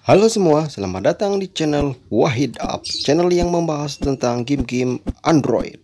Halo semua, selamat datang di channel Wahid Up, channel yang membahas tentang game-game Android.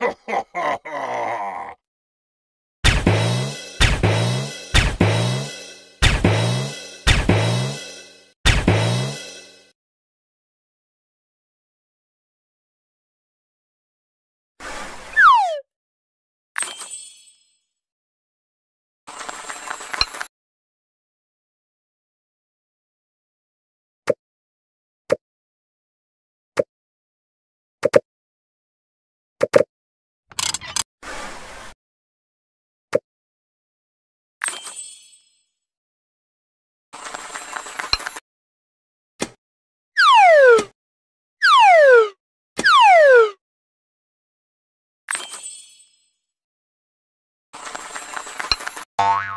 Ha ha! Bye.